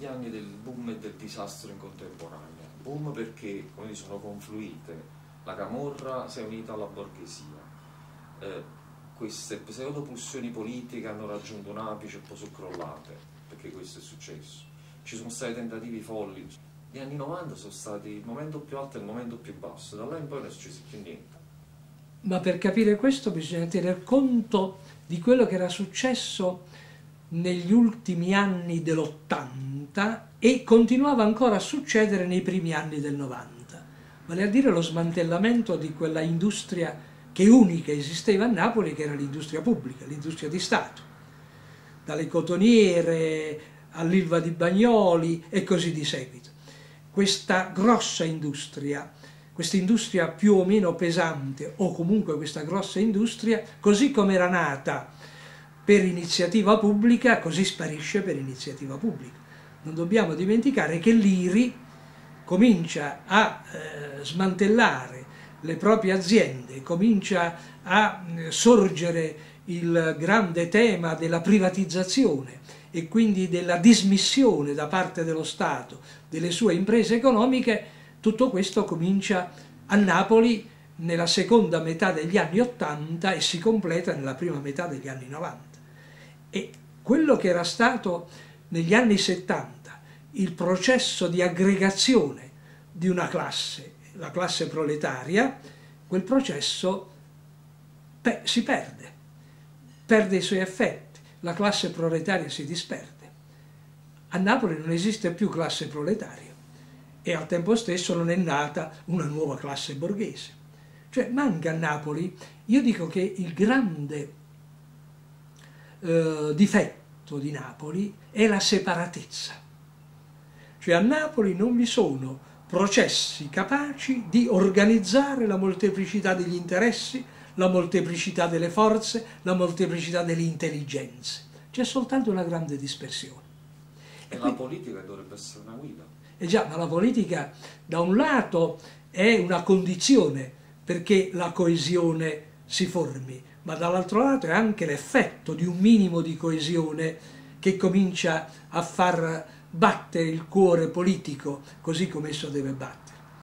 gli anni del boom e del disastro in contemporanea. Boom perché, come sono confluite, la camorra si è unita alla borghesia. Eh, queste pseudopulsioni politiche hanno raggiunto un apice e poi sono crollate, perché questo è successo. Ci sono stati tentativi folli. Gli anni 90 sono stati il momento più alto e il momento più basso, da là in poi non è successo più niente. Ma per capire questo bisogna tener conto di quello che era successo negli ultimi anni dell'80 e continuava ancora a succedere nei primi anni del 90, vale a dire lo smantellamento di quella industria che unica esisteva a Napoli, che era l'industria pubblica, l'industria di Stato, dalle cotoniere all'Ilva di Bagnoli e così di seguito. Questa grossa industria, questa industria più o meno pesante, o comunque questa grossa industria, così come era nata per iniziativa pubblica, così sparisce per iniziativa pubblica. Non dobbiamo dimenticare che l'IRI comincia a eh, smantellare le proprie aziende, comincia a eh, sorgere il grande tema della privatizzazione e quindi della dismissione da parte dello Stato delle sue imprese economiche, tutto questo comincia a Napoli nella seconda metà degli anni Ottanta e si completa nella prima metà degli anni 90. E quello che era stato negli anni 70 il processo di aggregazione di una classe, la classe proletaria, quel processo beh, si perde, perde i suoi effetti, la classe proletaria si disperde. A Napoli non esiste più classe proletaria e al tempo stesso non è nata una nuova classe borghese. Cioè manca a Napoli, io dico che il grande eh, difetto di Napoli è la separatezza. Cioè a Napoli non vi sono processi capaci di organizzare la molteplicità degli interessi, la molteplicità delle forze, la molteplicità delle intelligenze. C'è soltanto una grande dispersione. E, e la qui, politica dovrebbe essere una guida. Eh già, ma la politica da un lato è una condizione perché la coesione si formi, ma dall'altro lato è anche l'effetto di un minimo di coesione che comincia a far battere il cuore politico così come esso deve battere.